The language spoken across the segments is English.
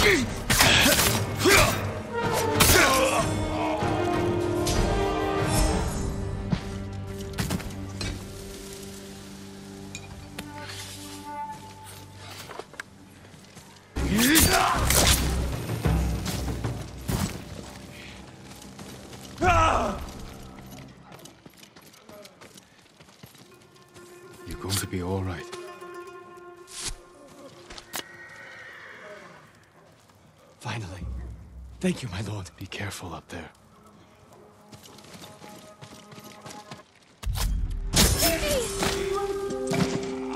Okay. Thank you, my lord. Be careful up there.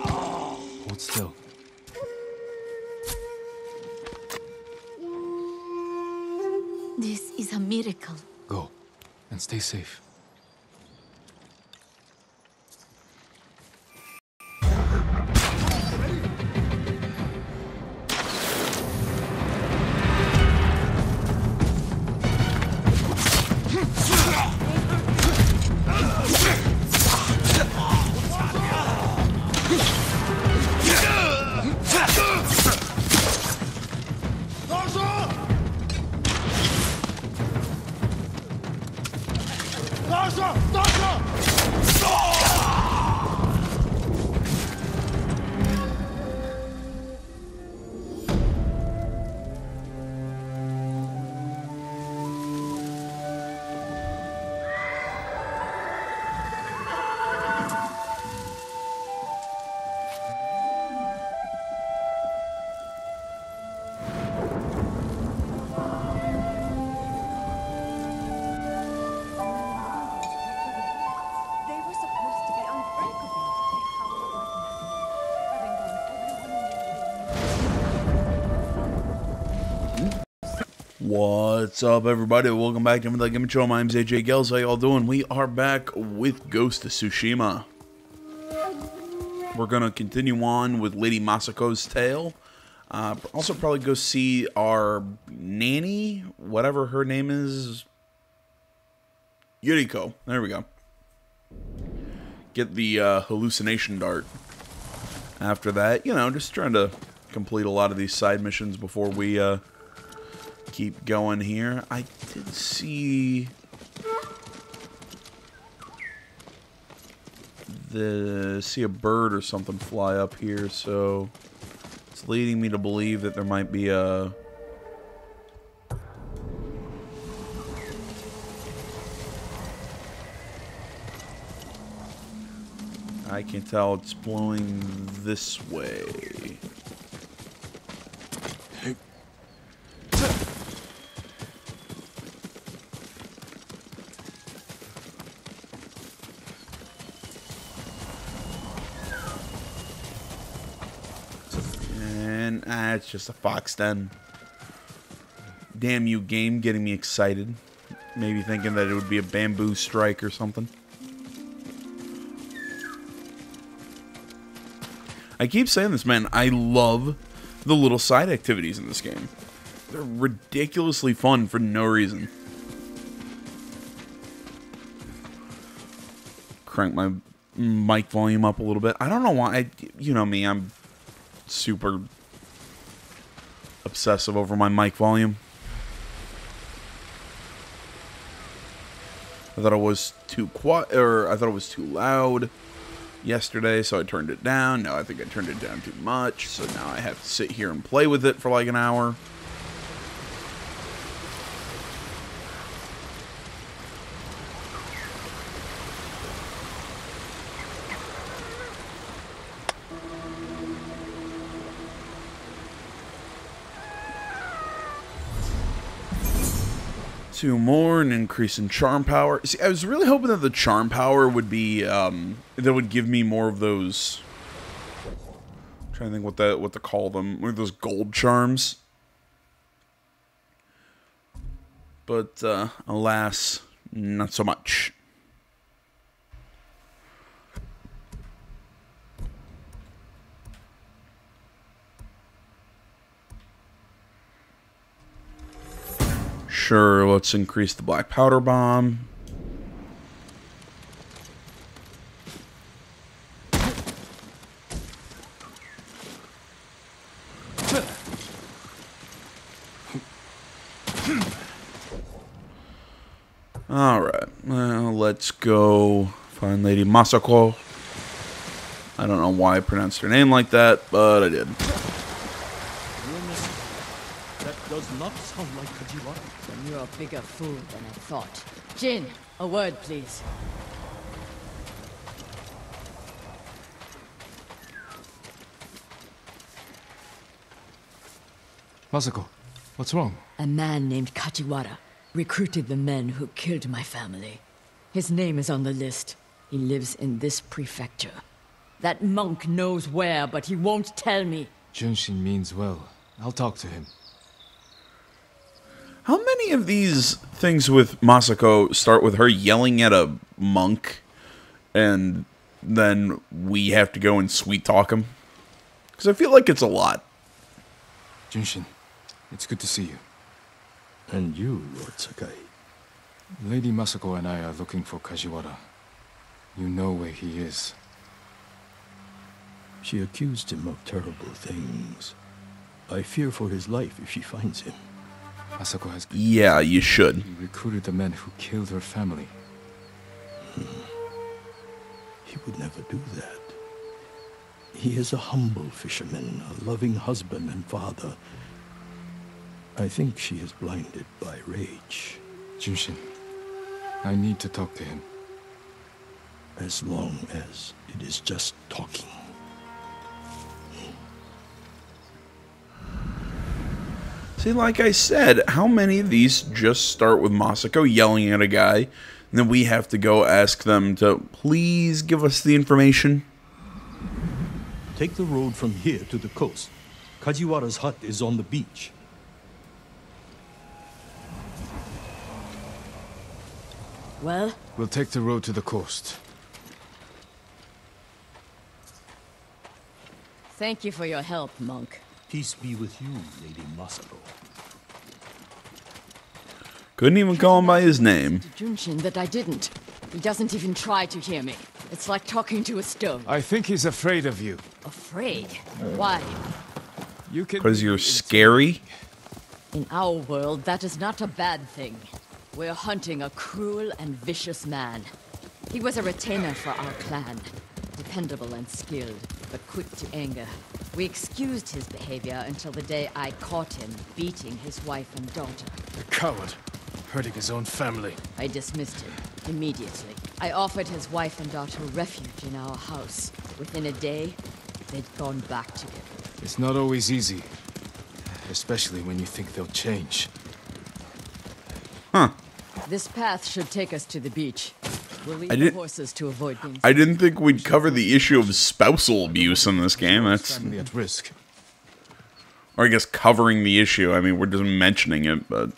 Hold still. This is a miracle. Go. And stay safe. What's up, everybody? Welcome back to another Game Show. My name's AJ Gels. How y'all doing? We are back with Ghost of Tsushima. We're gonna continue on with Lady Masako's tale. Uh, also, probably go see our nanny, whatever her name is. Yuriko. There we go. Get the uh, hallucination dart. After that, you know, just trying to complete a lot of these side missions before we uh, keep going here. I did see the see a bird or something fly up here, so it's leading me to believe that there might be a I can tell it's blowing this way. And ah, it's just a fox den. Damn you, game, getting me excited. Maybe thinking that it would be a bamboo strike or something. I keep saying this, man. I love the little side activities in this game. They're ridiculously fun for no reason. Crank my mic volume up a little bit. I don't know why. I, you know me, I'm super obsessive over my mic volume. I thought it was too quiet, or I thought it was too loud yesterday, so I turned it down. Now I think I turned it down too much, so now I have to sit here and play with it for like an hour. More, an increase in charm power. See, I was really hoping that the charm power would be um, that would give me more of those. I'm trying to think what that what to call them. What are those gold charms? But uh, alas, not so much. Sure, let's increase the black powder bomb. Alright, well, let's go find Lady Masako. I don't know why I pronounced her name like that, but I did. That does not sound like Kajiwara. You're a bigger fool than I thought. Jin, a word, please. Masako, what's wrong? A man named Kajiwara recruited the men who killed my family. His name is on the list. He lives in this prefecture. That monk knows where, but he won't tell me. Junshin means well. I'll talk to him. How many of these things with Masako start with her yelling at a monk and then we have to go and sweet talk him? Because I feel like it's a lot. Junshin, it's good to see you. And you, Lord Sakai. Lady Masako and I are looking for Kajiwara. You know where he is. She accused him of terrible things. I fear for his life if she finds him. Masako has Yeah, you should. he recruited the men who killed her family. Hmm. He would never do that. He is a humble fisherman, a loving husband and father. I think she is blinded by rage. Junshin, I need to talk to him. As long as it is just talking. See, like I said, how many of these just start with Masako yelling at a guy, and then we have to go ask them to please give us the information? Take the road from here to the coast. Kajiwara's hut is on the beach. Well, We'll take the road to the coast. thank you for your help, monk. Peace be with you, Lady Masako. Couldn't even call him by his name. To Junshin that I didn't. He doesn't even try to hear me. It's like talking to a stone. I think he's afraid of you. Afraid? Why? You can Because you're scary? In our world, that is not a bad thing. We're hunting a cruel and vicious man. He was a retainer for our clan. Dependable and skilled, but quick to anger. We excused his behavior until the day I caught him beating his wife and daughter. A coward, hurting his own family. I dismissed him immediately. I offered his wife and daughter refuge in our house. Within a day, they'd gone back together. It's not always easy, especially when you think they'll change. Huh. This path should take us to the beach. We'll I the did- horses to avoid being I didn't think we'd cover the issue of spousal abuse in this game. That's, Family at risk. or I guess covering the issue. I mean, we're just mentioning it, but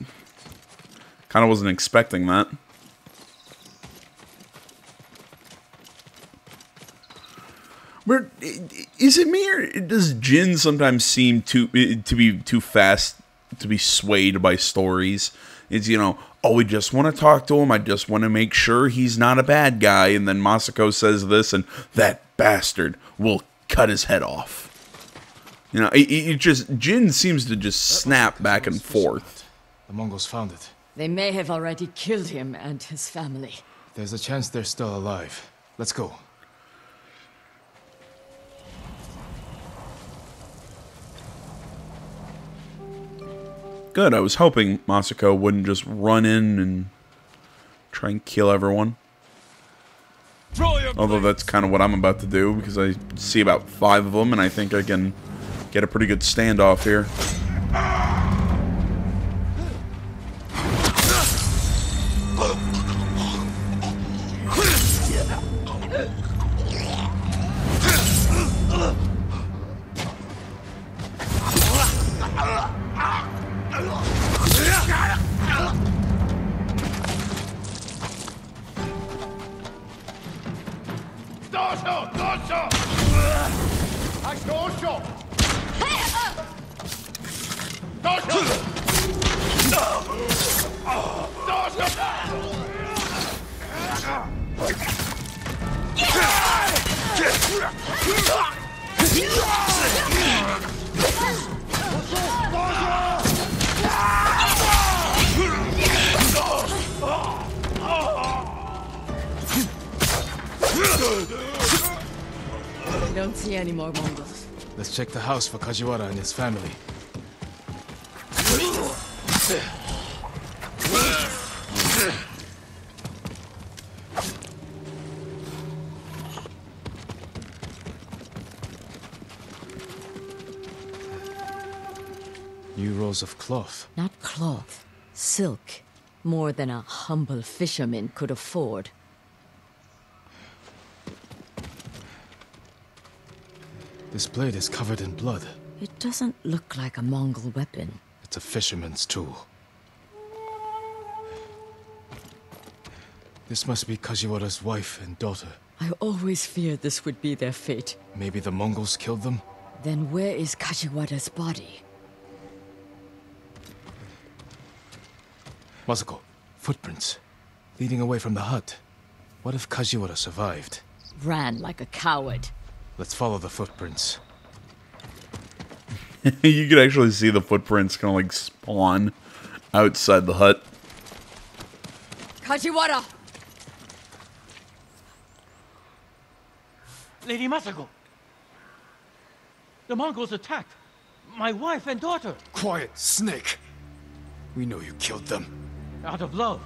kind of wasn't expecting that. But i- is it me or does Jin sometimes seem too eh, to be too fast to be swayed by stories? It's you know, oh, we just want to talk to him. I just want to make sure he's not a bad guy. And then Masako says this, and that bastard will cut his head off. You know, it, it it just Jin seems to just snap back and forth. The Mongols found it. They may have already killed him and his family. There's a chance they're still alive. Let's go. Good. I was hoping Masako wouldn't just run in and try and kill everyone. Although that's kind of what I'm about to do because I see about five of them and I think I can get a pretty good standoff here. Dorsal! Dorsal! Axe dorsal! Dorsal! Dorsal! Dorsal! I don't see any more Mongols. Let's check the house for Kajiwara and his family. New rolls of cloth. Not cloth, silk. More than a humble fisherman could afford. This blade is covered in blood. It doesn't look like a Mongol weapon. It's a fisherman's tool. This must be Kajiwara's wife and daughter. I always feared this would be their fate. Maybe the Mongols killed them? Then where is Kajiwara's body? Masako, footprints. Leading away from the hut. What if Kajiwara survived? Ran like a coward. Let's follow the footprints. you could actually see the footprints kind of like spawn outside the hut. Kajiwara! Lady Masako! The Mongols attacked my wife and daughter Quiet, Snake! We know you killed them. out of love.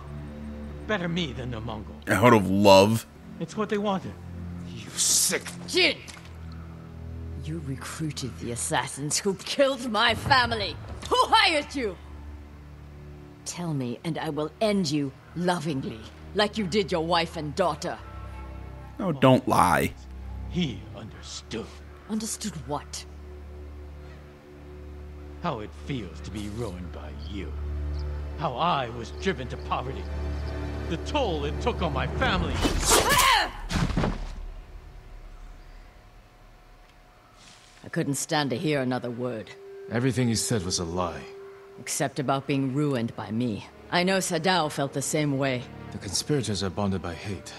Better me than the Mongol. Out of love. It's what they wanted. You sick. Jin! You recruited the assassins who killed my family! Who hired you? Tell me, and I will end you lovingly, like you did your wife and daughter. No, don't lie. He understood Understood what? how it feels to be ruined by you. How I was driven to poverty. The toll it took on my family. I couldn't stand to hear another word, Everything you said was a lie. except about being ruined by me. I know Sadao felt the same way. The conspirators are bonded by hate.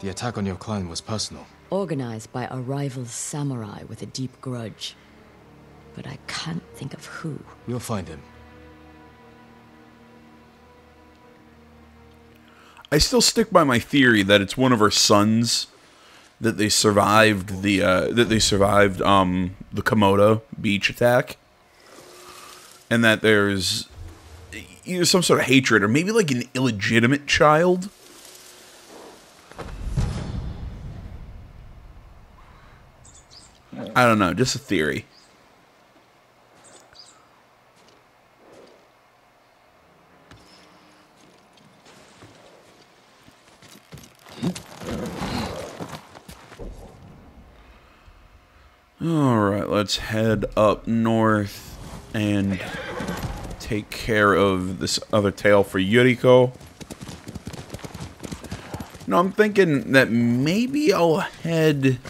The attack on your clan was personal. Organized by a rival samurai with a deep grudge. But I can't think of who. We'll find him. I still stick by my theory that it's one of her sons that they survived the uh, that they survived um, the Komoda beach attack, and that there's either some sort of hatred or maybe like an illegitimate child. I don't know, just a theory. All right, let's head up north and take care of this other tale for Yuriko. No, I'm thinking that maybe I'll head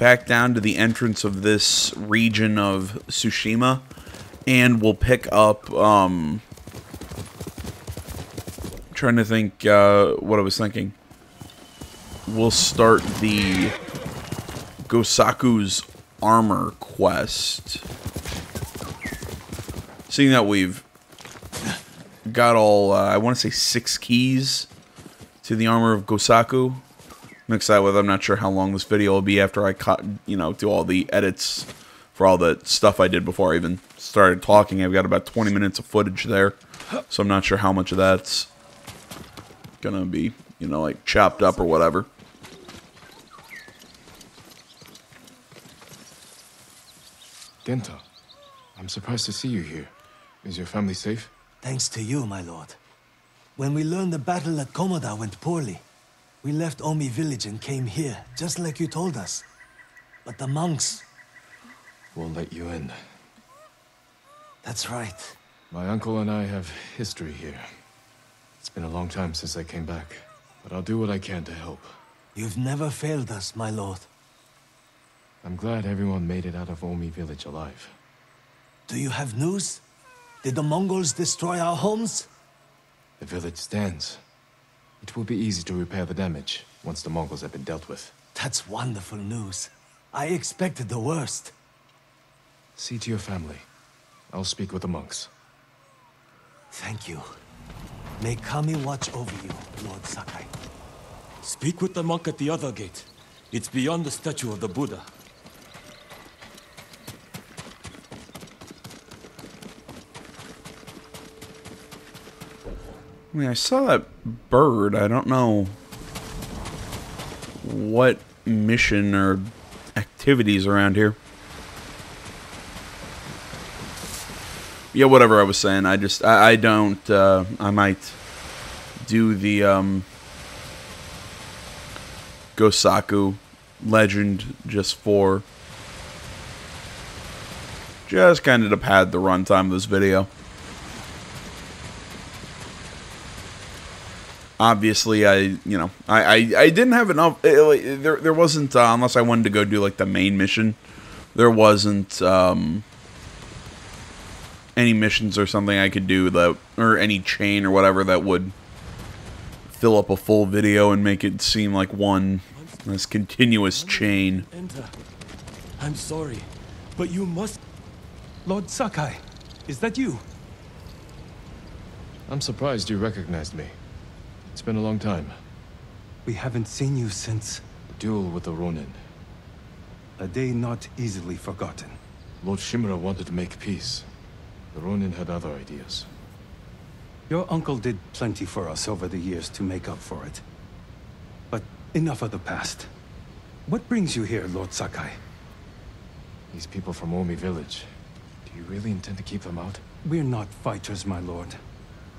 back down to the entrance of this region of Tsushima and we'll pick up um trying to think uh what I was thinking. We'll start the Gosaku's armor quest. Seeing that we've got all, uh, I want to say six keys to the armor of Gosaku. I'm excited with. I'm not sure how long this video will be after I cut, you know, do all the edits for all the stuff I did before I even started talking. I've got about 20 minutes of footage there, so I'm not sure how much of that's gonna be, you know, like chopped up or whatever. Genta, I'm surprised to see you here. Is your family safe? Thanks to you, my lord. When we learned the battle at Komoda went poorly, We left Omi village and came here, just like you told us. But the monks... Won't let you in. That's right. My uncle and I have history here. It's been a long time since I came back, but I'll do what I can to help. You've never failed us, my lord. I'm glad everyone made it out of Omi village alive. Do you have news? Did the Mongols destroy our homes? The village stands. It will be easy to repair the damage once the Mongols have been dealt with. That's wonderful news. I expected the worst. See to your family. I'll speak with the monks. Thank you. May Kami watch over you, Lord Sakai. Speak with the monk at the other gate. It's beyond the statue of the Buddha. I mean, I saw that bird. I don't know what mission or activities around here. Yeah, whatever I was saying. I just, I, I don't, uh, I might do the, um, Gosaku legend just for, just kind of to pad the runtime of this video. Obviously I you know I I, I didn't have enough it, like, there there wasn't uh, unless I wanted to go do like the main mission there wasn't um any missions or something I could do that or any chain or whatever that would fill up a full video and make it seem like one this continuous chain Enter. I'm sorry, but you must. Lord Sakai, is that you? I'm surprised you recognized me. It's been a long time. We haven't seen you since The duel with the Ronin. a day not easily forgotten. Lord Shimura wanted to make peace. The Ronin had other ideas. Your uncle did plenty for us over the years to make up for it. But enough of the past. What brings you here, Lord Sakai? These people from Omi village. Do you really intend to keep them out? We're not fighters, my lord.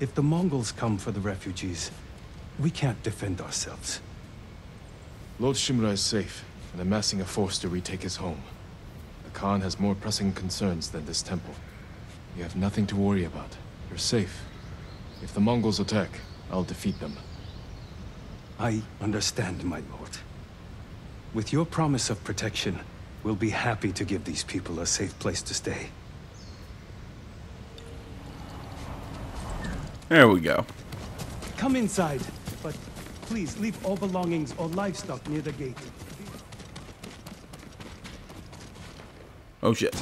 If the Mongols come for the refugees, we can't defend ourselves. Lord Shimura is safe and amassing a force to retake his home. The Khan has more pressing concerns than this temple. You have nothing to worry about. You're safe. If the Mongols attack, I'll defeat them. I understand, my lord. With your promise of protection, we'll be happy to give these people a safe place to stay. there we go Come inside, but please leave all belongings or livestock near the gate. oh shit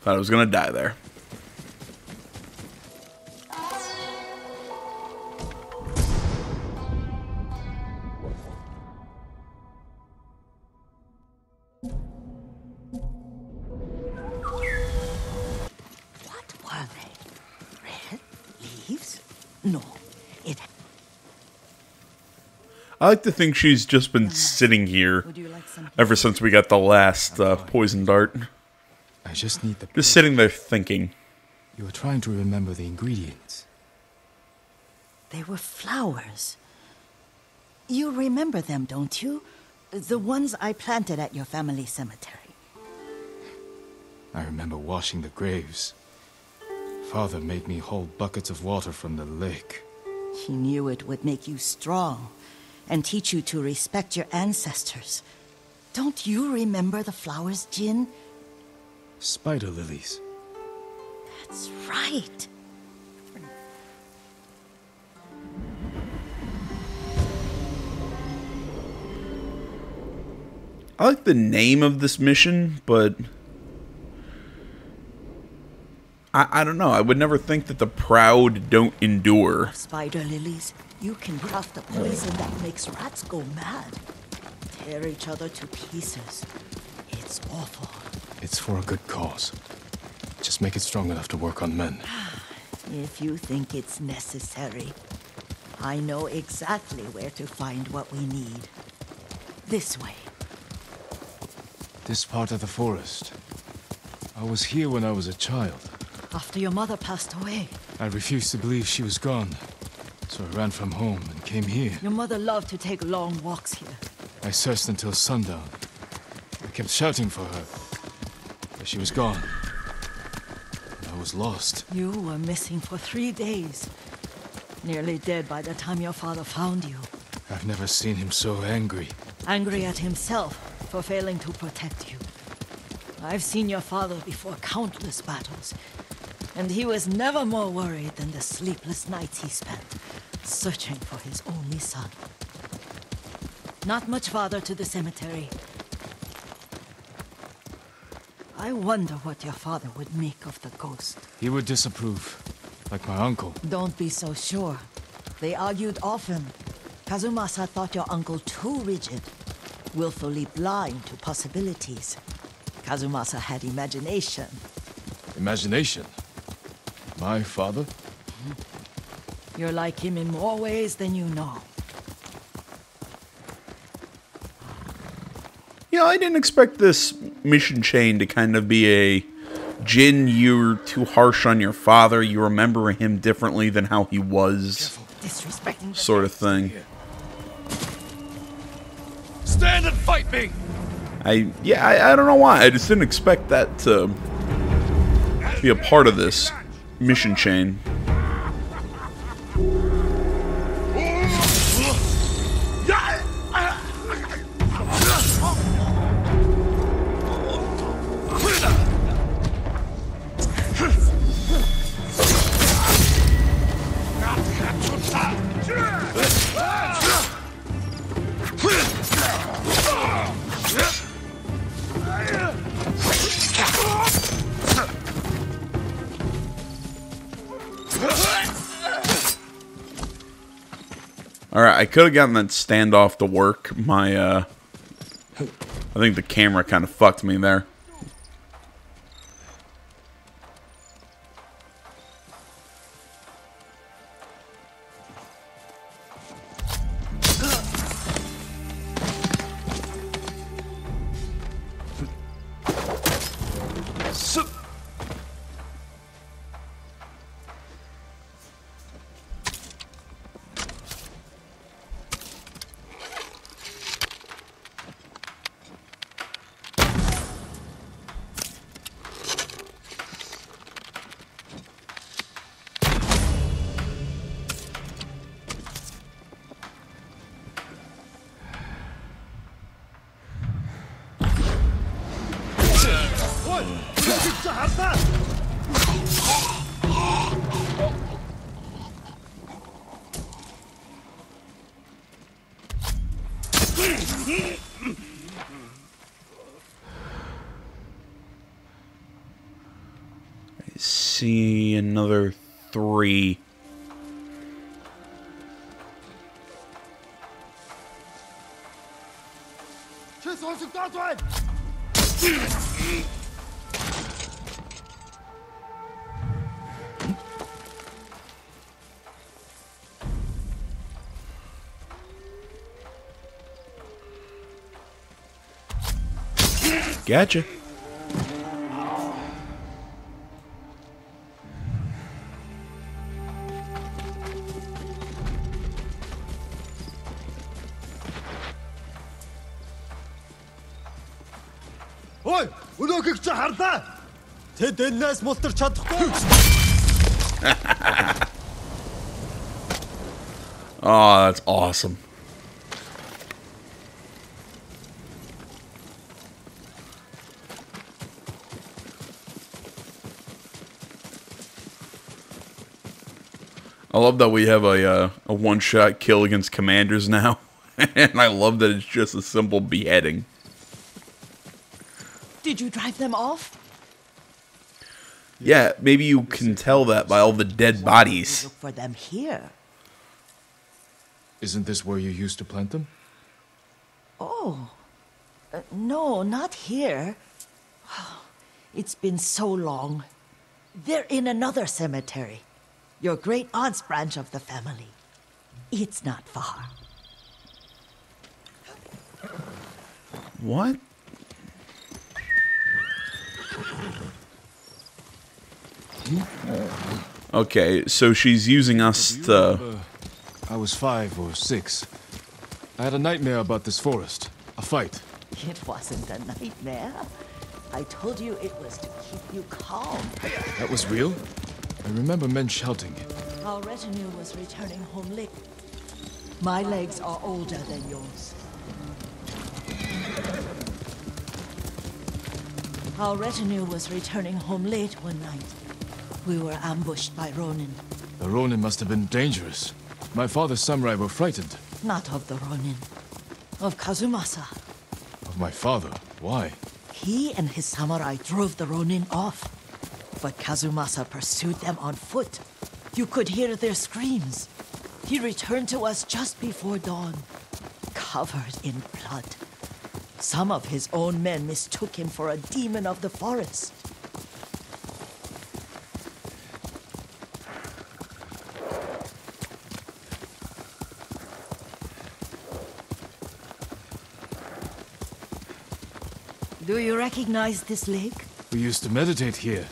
thought I was gonna die there I like to think she's just been sitting here Would you like some? ever since we got the last uh, poison dart. I just need the... Just sitting there thinking. You were trying to remember the ingredients. They were flowers. You remember them, don't you? The ones I planted at your family cemetery. I remember washing the graves. Father made me hold buckets of water from the lake. He knew it would make you strong and teach you to respect your ancestors. Don't you remember the flowers, Jin? Spider lilies. That's right. I like the name of this mission, but I, I don't know. I would never think that the proud don't endure. Spider lilies, you can craft a poison that makes rats go mad. Tear each other to pieces. It's awful. It's for a good cause. Just make it strong enough to work on men. If you think it's necessary, I know exactly where to find what we need. This way. This part of the forest. I was here when I was a child. After your mother passed away. I refused to believe she was gone. So I ran from home and came here. Your mother loved to take long walks here. I searched until sundown. I kept shouting for her. But she was gone. And I was lost. You were missing for three days. Nearly dead by the time your father found you. I've never seen him so angry. Angry at himself for failing to protect you. I've seen your father before countless battles. And he was never more worried than the sleepless nights he spent searching for his only son. Not much farther to the cemetery. I wonder what your father would make of the ghost. He would disapprove. Like my uncle. Don't be so sure. They argued often. Kazumasa thought your uncle too rigid, willfully blind to possibilities. Kazumasa had imagination. Imagination? My father? Mm-hmm. You're like him in more ways than you know. Yeah, I didn't expect this mission chain to kind of be a Jin, you're too harsh on your father. You remember him differently than how he was, Disrespecting sort of thing. Stand and fight me! I yeah, I, I don't know why. I just didn't expect that to be a part of this mission chain. Could have gotten that standoff to work. My uh I think the camera kind of fucked me there. Gotcha. Ой, өнөөхийг чи харлаа. Тэд энэс мултар чадахгүй. Oh, that's awesome. Love that we have a uh, a one shot kill against commanders now, and I love that it's just a simple beheading. Did you drive them off? Yeah, maybe you can tell that by all the dead bodies. Look for them here. Isn't this where you used to plant them? Oh. Uh, no, not here. It's been so long. They're in another cemetery. Your great aunt's branch of the family. It's not far. What? Okay, so she's using us to I was five or six. I had a nightmare about this forest. A fight. It wasn't a nightmare. I told you it was to keep you calm. That was real? I remember men shouting. Our retinue was returning home late. My legs are older than yours. Our retinue was returning home late one night. We were ambushed by Ronin. The Ronin must have been dangerous. My father's samurai were frightened. Not of the Ronin. Of Kazumasa. Of my father. Why? He and his samurai drove the Ronin off. But Kazumasa pursued them on foot. You could hear their screams. He returned to us just before dawn, covered in blood. Some of his own men mistook him for a demon of the forest. Do you recognize this lake? We used to meditate here.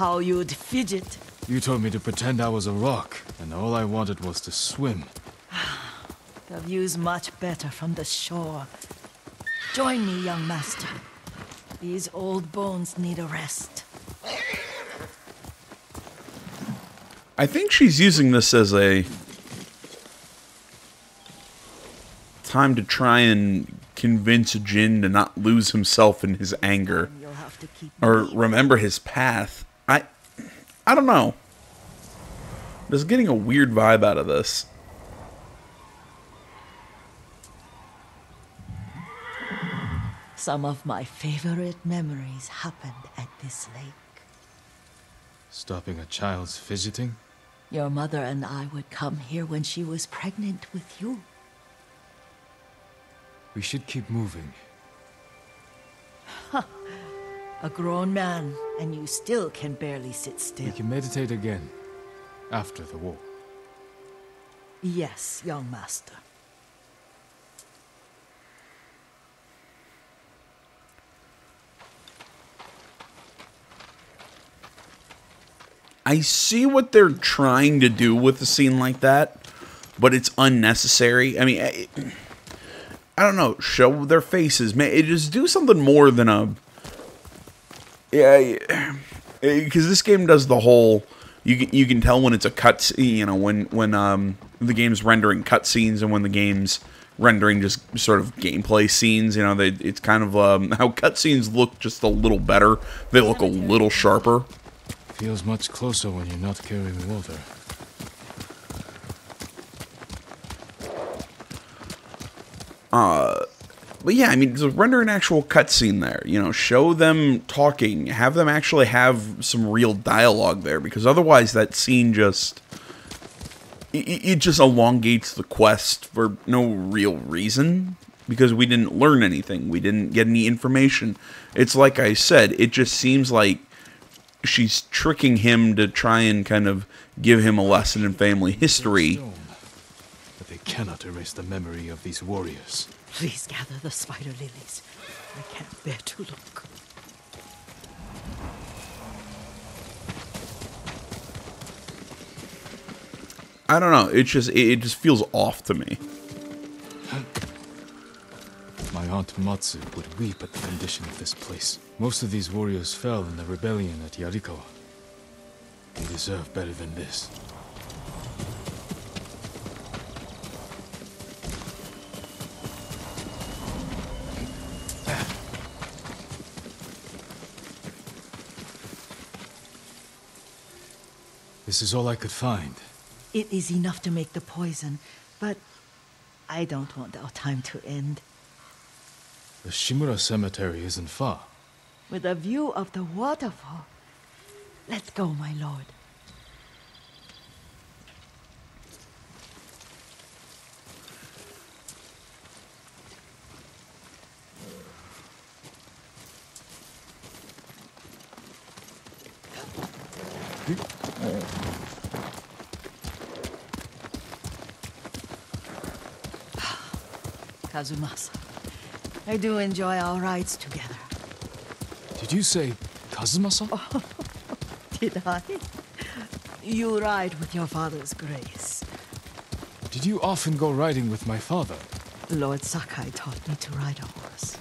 How you'd fidget. You told me to pretend I was a rock, and all I wanted was to swim. The view's much better from the shore. Join me, young master. These old bones need a rest. I think she's using this as a time to try and convince Jin to not lose himself in his anger You'll have to keep or remember his path. I I don't know. Just getting a weird vibe out of this. Some of my favorite memories happened at this lake. Stopping a child's fidgeting? Your mother and I would come here when she was pregnant with you. We should keep moving. A grown man, and you still can barely sit still. We can meditate again. After the war. Yes, young master. I see what they're trying to do with a scene like that, but it's unnecessary. I mean, I, I don't know. Show their faces, man. It just do something more than a. Yeah, because this game does the whole. You can, you can tell when it's a cut. You know when when um the game's rendering cutscenes and when the game's rendering just sort of gameplay scenes. You know, they it's kind of um, how cutscenes look just a little better. They look a little sharper. Feels much closer when you're not carrying water. Uh, but yeah, I mean, render an actual cutscene there. You know, show them talking, have them actually have some real dialogue there, because otherwise that scene just it, it just elongates the quest for no real reason. Because we didn't learn anything, we didn't get any information. It's like I said, it just seems like she's tricking him to try and kind of give him a lesson in family history. But they cannot erase the memory of these warriors. Please gather the spider lilies. I can't bear to look. I don't know. It just it, it just feels off to me. My aunt Matsu would weep at the condition of this place. Most of these warriors fell in the rebellion at Yarikawa. They deserve better than this. This is all I could find. It is enough to make the poison, but I don't want our time to end. The Shimura Cemetery isn't far. With a view of the waterfall. Let's go, my lord. Kazumasa, I do enjoy our rides together. Did you say Kazumasa? Did I? You ride with your father's grace. Did you often go riding with my father? Lord Sakai taught me to ride a horse.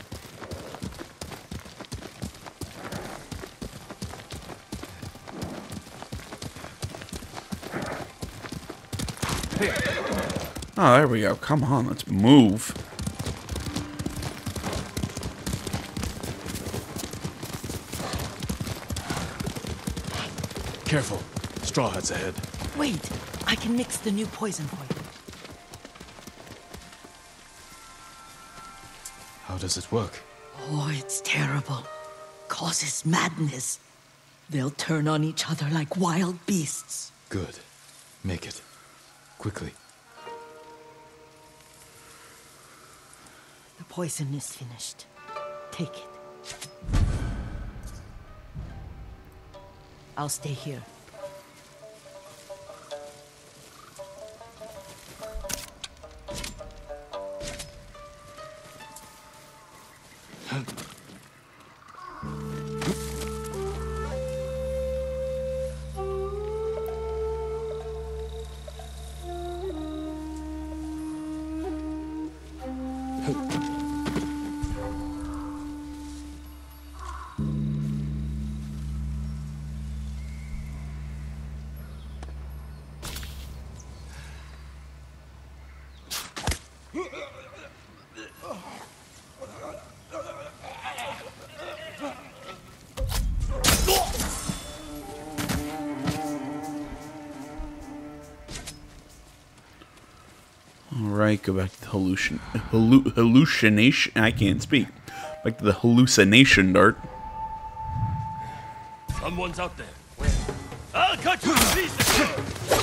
Oh, there we go. Come on, let's move. Careful. Straw Hat's ahead. Wait, I can mix the new poison for you. How does it work? Oh, it's terrible. Causes madness. They'll turn on each other like wild beasts. Good. Make it. Quickly. The poison is finished. Take it. I'll stay here. Right, go back to the hallucin hallu hallucination. I can't speak. Back to the hallucination dart. Someone's out there. Where? I'll cut you to pieces!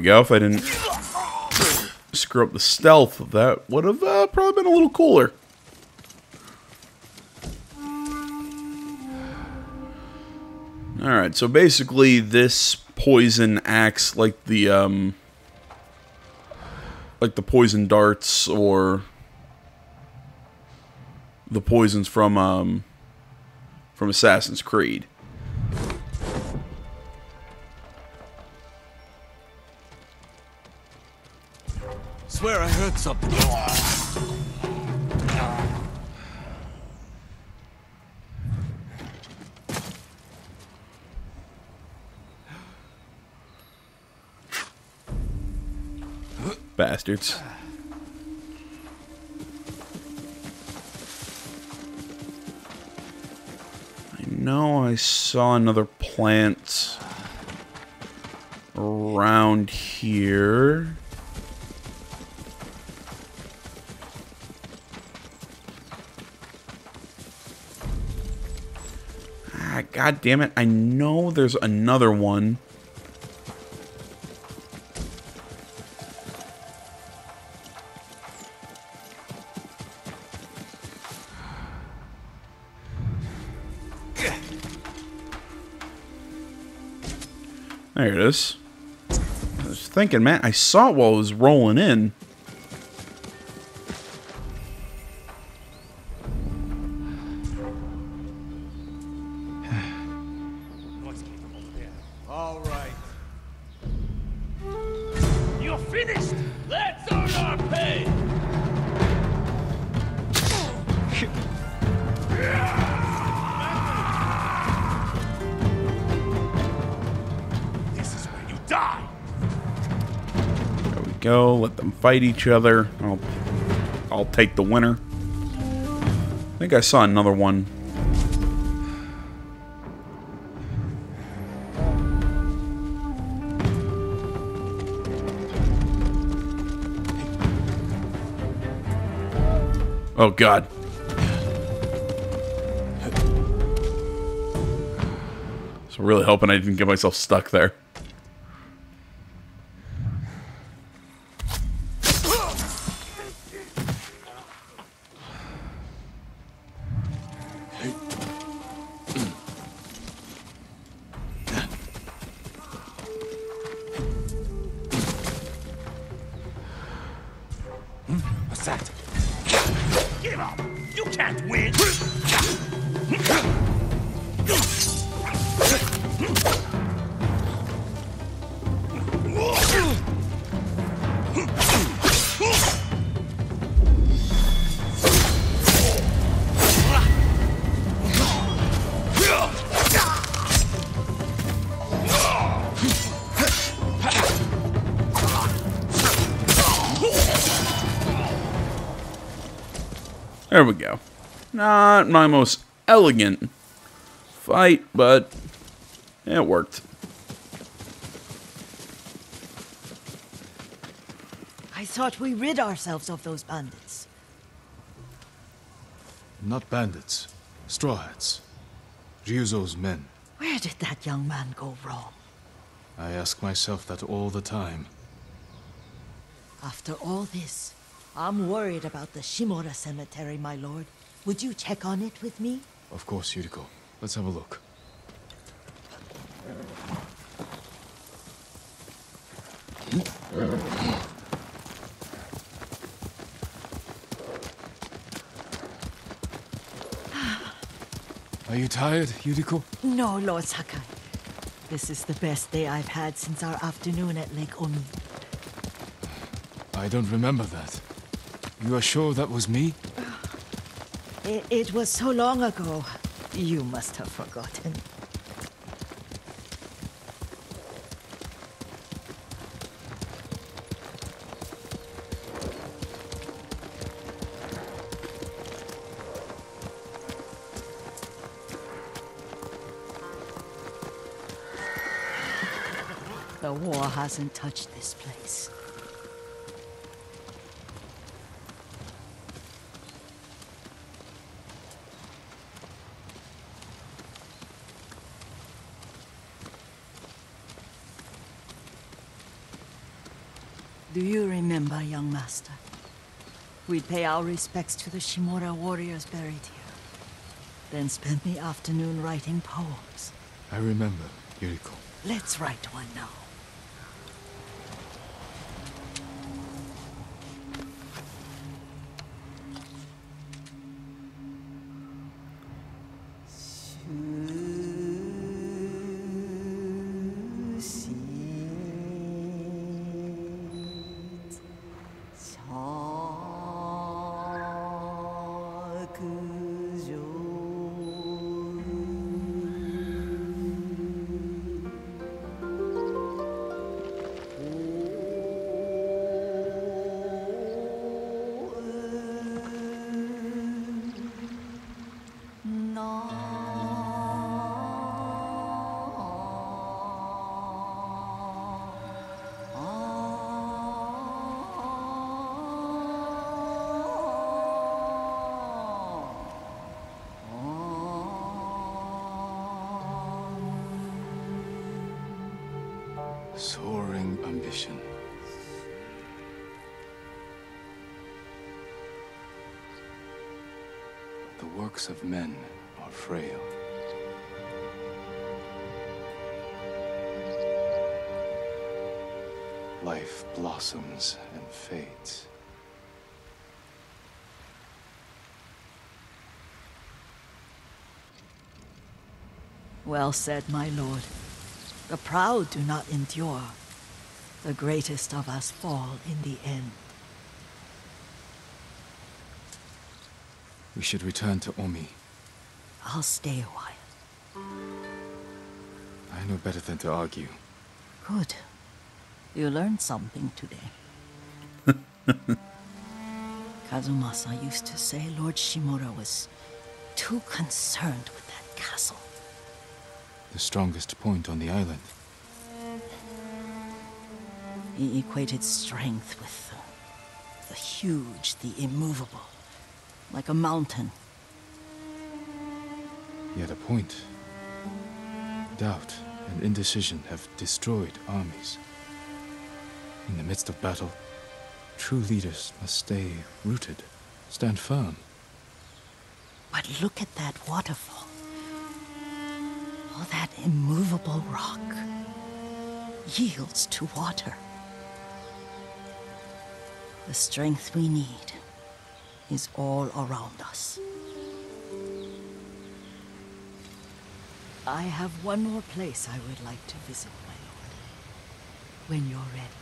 Go. If I didn't screw up the stealth, that would have uh, probably been a little cooler. Alright, so basically this poison acts like the, um... Like the poison darts or... The poisons from, um... From Assassin's Creed. Swear I heard something. Bastards. I know I saw another plant around here. God damn it. I know there's another one. There it is. I was thinking, man, I saw it while I was rolling in. Go. Let them fight each other. I'll, I'll take the winner. I think I saw another one. Oh god. So really hoping I didn't get myself stuck there. There we go. Not my most elegant fight, but it worked. I thought we rid ourselves of those bandits. Not bandits. Straw Hats. Ryuzo's men. Where did that young man go wrong? I ask myself that all the time. After all this, I'm worried about the Shimura Cemetery, my lord. Would you check on it with me? Of course, Yuriko. Let's have a look. Are you tired, Yuriko? No, Lord Sakai. This is the best day I've had since our afternoon at Lake Omi. I don't remember that. You are sure that was me? It, it was so long ago. You must have forgotten. The war hasn't touched this place. Do remember, young master? We'd pay our respects to the Shimura warriors buried here. Then spend the afternoon writing poems. I remember, Yuriko. Let's write one now. Soaring ambition. The works of men are frail. Life blossoms and fades. Well said, my lord. The proud do not endure. The greatest of us fall in the end. We should return to Omi. I'll stay a while. I know better than to argue. Good. You learned something today. Kazumasa used to say Lord Shimura was too concerned with that castle. The strongest point on the island. He equated strength with the, the huge, the immovable, like a mountain. Yet a point. Doubt and indecision have destroyed armies. In the midst of battle, true leaders must stay rooted, stand firm. But look at that waterfall. That immovable rock yields to water. The strength we need is all around us. I have one more place I would like to visit, my lord. When you're ready.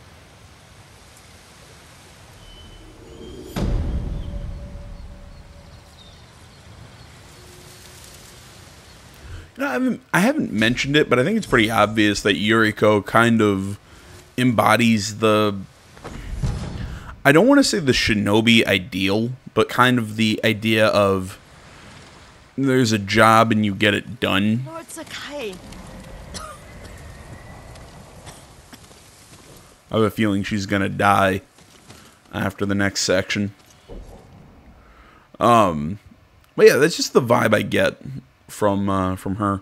Haven't, I haven't mentioned it, but I think it's pretty obvious that Yuriko kind of embodies the. I don't want to say the shinobi ideal, but kind of the idea of there's a job and you get it done. I have a feeling she's gonna die after the next section. Um, but yeah, that's just the vibe I get from uh, from her.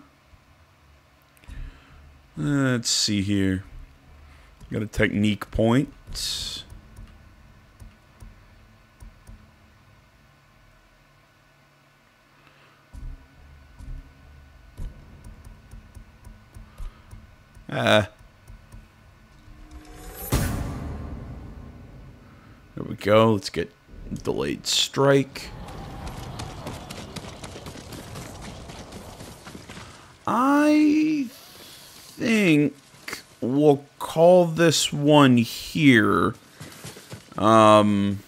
Let's see here. Got a technique point. Ah. There we go. Let's get delayed strike. I think we'll call this one here. Um,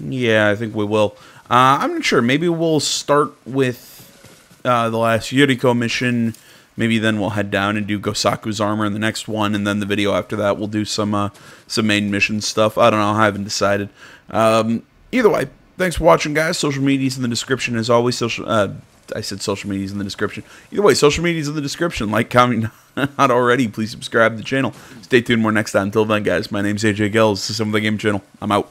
yeah, I think we will. Uh, I'm not sure. Maybe we'll start with uh, the last Yuriko mission. Maybe then we'll head down and do Gosaku's armor in the next one, and then the video after that we'll do some uh, some main mission stuff. I don't know. I haven't decided. Um, either way, thanks for watching, guys. Social media's in the description as always. Social. I said social media's in the description. Either way, social media's in the description. Like, comment, not already. Please subscribe to the channel. Stay tuned more next time. Until then, guys, my name's AJ Gills. This is the Game Channel. I'm out.